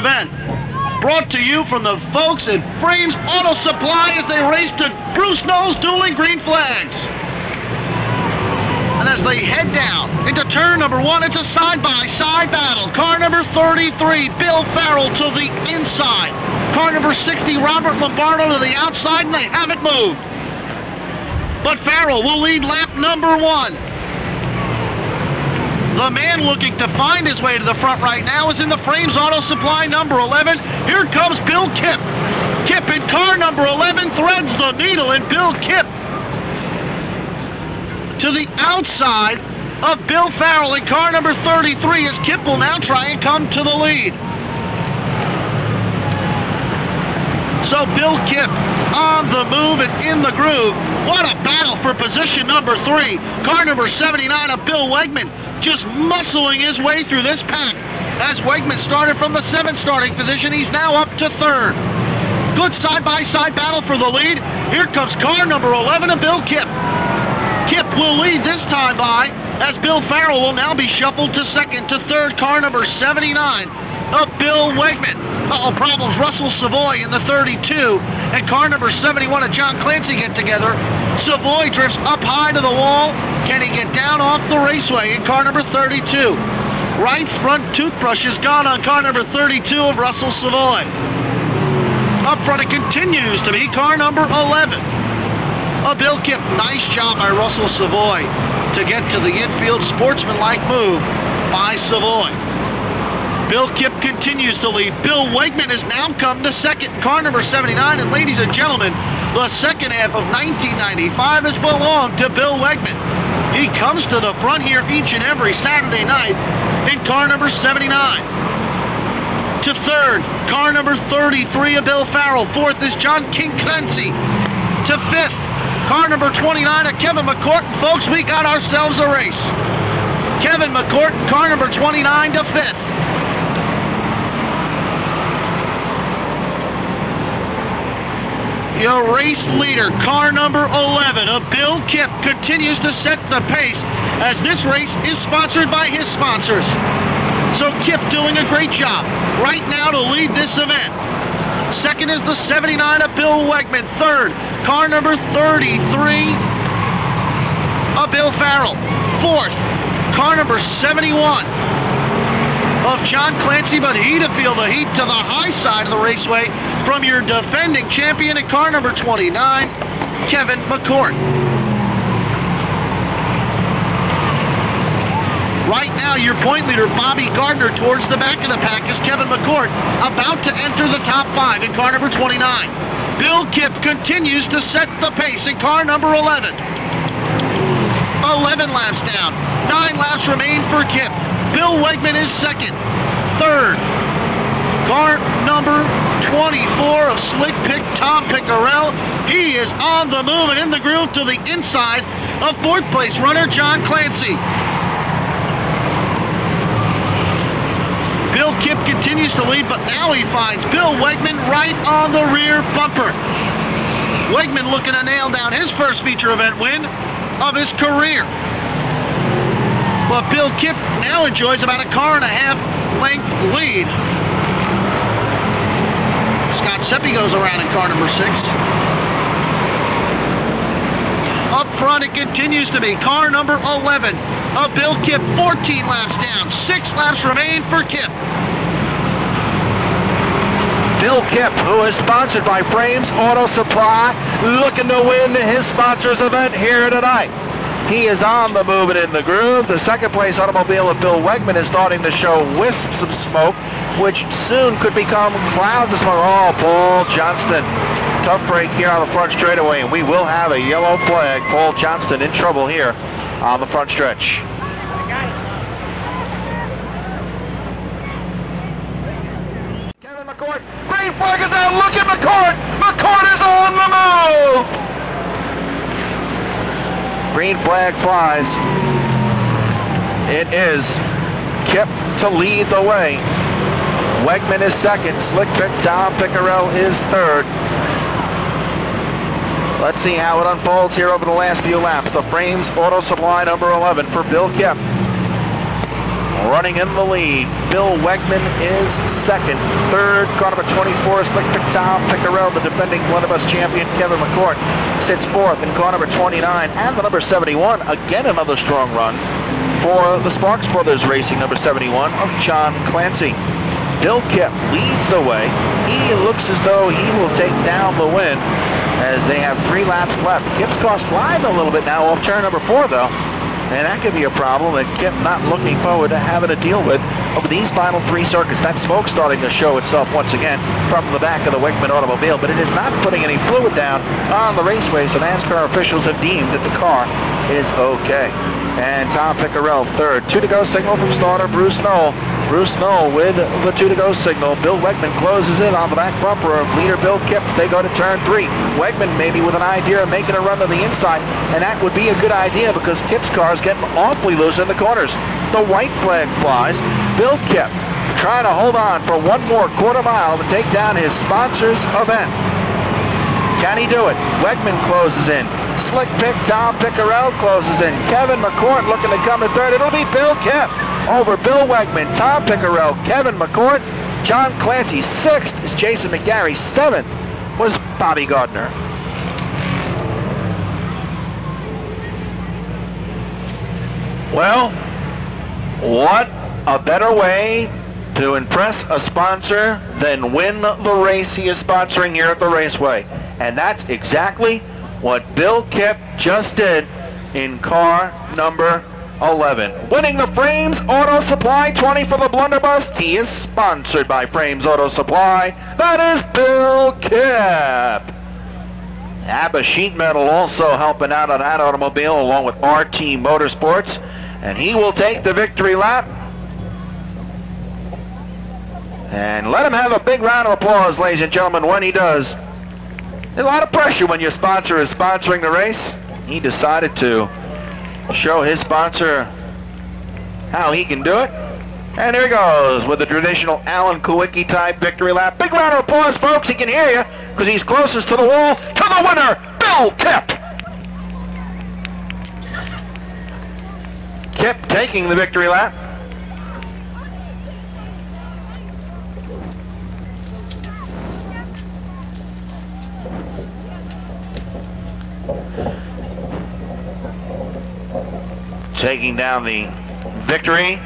event. Brought to you from the folks at Frames Auto Supply as they race to Bruce Knowles dueling green flags. And as they head down into turn number one, it's a side-by-side battle. Car number 33, Bill Farrell to the inside. Car number 60, Robert Lombardo to the outside, and they haven't moved. But Farrell will lead lap number one. The man looking to find his way to the front right now is in the Frames Auto Supply number 11. Here comes Bill Kipp. Kipp in car number 11 threads the needle, and Bill Kipp to the outside of Bill Farrell in car number 33 as Kipp will now try and come to the lead. So Bill Kipp on the move and in the groove. What a battle for position number three. Car number 79 of Bill Wegmann just muscling his way through this pack. As Wegmann started from the seventh starting position, he's now up to third. Good side-by-side -side battle for the lead. Here comes car number 11 of Bill Kipp. Kipp will lead this time by as Bill Farrell will now be shuffled to second to third car number 79 of Bill Wegmann. Uh-oh, problems. Russell Savoy in the 32 and car number 71 of John Clancy get together. Savoy drifts up high to the wall. Can he get down off the raceway in car number 32? Right front toothbrush is gone on car number 32 of Russell Savoy. Up front it continues to be car number 11 a Bill Kipp, nice job by Russell Savoy to get to the infield sportsmanlike move by Savoy. Bill Kipp continues to lead. Bill Wegmann has now come to second, car number 79. And ladies and gentlemen, the second half of 1995 has belonged to Bill Wegmann. He comes to the front here each and every Saturday night in car number 79. To third, car number 33 of Bill Farrell. Fourth is John King Clancy. To fifth, Car number 29 of Kevin McCourt. Folks, we got ourselves a race. Kevin McCourt, car number 29 to fifth. Your race leader, car number 11 of Bill Kipp, continues to set the pace as this race is sponsored by his sponsors. So Kipp doing a great job right now to lead this event. Second is the 79 of Bill Wegmann. Third, car number 33 of Bill Farrell. Fourth, car number 71 of John Clancy, but he to feel the heat to the high side of the raceway from your defending champion in car number 29, Kevin McCourt. Right now, your point leader, Bobby Gardner, towards the back of the pack is Kevin McCourt, about to enter the top five in car number 29. Bill Kipp continues to set the pace in car number 11. 11 laps down. Nine laps remain for Kipp. Bill Wegmann is second. Third, car number 24 of Slick Pick Tom Pickerell. He is on the move and in the groove to the inside of fourth place runner John Clancy. Bill Kipp continues to lead, but now he finds Bill Wegmann right on the rear bumper. Wegmann looking to nail down his first feature event win of his career. But Bill Kipp now enjoys about a car and a half length lead. Scott Sepe goes around in car number six. Up front, it continues to be car number 11 of Bill Kipp, 14 laps down. Six laps remain for Kipp. Bill Kipp, who is sponsored by Frames Auto Supply, looking to win his sponsors event here tonight. He is on the move and in the groove. The second place automobile of Bill Wegmann is starting to show wisps of smoke, which soon could become clouds of smoke. Oh, Paul Johnston Tough break here on the front straightaway, and we will have a yellow flag. Paul Johnston in trouble here on the front stretch. Kevin McCourt, green flag is out. Look at McCourt. McCourt is on the move. Green flag flies. It is Kipp to lead the way. Wegmann is second. Slick Pick Tom Pickerell is third. Let's see how it unfolds here over the last few laps. The frames auto supply number 11 for Bill Kipp. Running in the lead. Bill Wegmann is second. Third, car number 24, Slick Pick Tom Pickerell, the defending Blunderbust champion, Kevin McCourt, sits fourth in car number 29. And the number 71, again another strong run for the Sparks Brothers Racing, number 71 of John Clancy. Bill Kipp leads the way. He looks as though he will take down the win as they have three laps left. Kipp's car sliding a little bit now off turn number four, though. And that could be a problem that Kipp not looking forward to having to deal with over these final three circuits. That smoke starting to show itself once again from the back of the Wegmann automobile, but it is not putting any fluid down on the raceway, so NASCAR officials have deemed that the car is okay. And Tom Pickerell third. Two to go signal from starter Bruce Noel. Bruce Noel with the two to go signal. Bill Wegmann closes in on the back bumper of leader Bill Kipps. They go to turn three. Wegmann maybe with an idea of making a run to the inside, and that would be a good idea because Kipps' car is getting awfully loose in the corners. The white flag flies. Bill Kipp trying to hold on for one more quarter mile to take down his sponsor's event. Can he do it? Wegmann closes in. Slick pick, Tom Pickerell closes in. Kevin McCourt looking to come to third. It'll be Bill Kipp over Bill Wegmann, Tom Pickerell, Kevin McCourt, John Clancy. Sixth is Jason McGarry. Seventh was Bobby Gardner. Well, what a better way to impress a sponsor than win the race he is sponsoring here at the Raceway. And that's exactly what Bill Kipp just did in car number 11. Winning the Frames Auto Supply 20 for the Blunderbust. He is sponsored by Frames Auto Supply. That is Bill Kipp. ABBA Sheet Metal also helping out on that automobile along with RT Motorsports. And he will take the victory lap. And let him have a big round of applause, ladies and gentlemen, when he does. A lot of pressure when your sponsor is sponsoring the race. He decided to show his sponsor how he can do it. And there he goes with the traditional Alan Kulwicki type victory lap. Big round of applause, folks. He can hear you because he's closest to the wall. To the winner, Bill Kipp. Kipp taking the victory lap. Taking down the victory.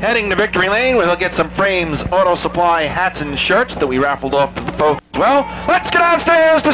Heading to victory lane where he'll get some frames, auto supply hats and shirts that we raffled off to the folks as well. Let's get downstairs to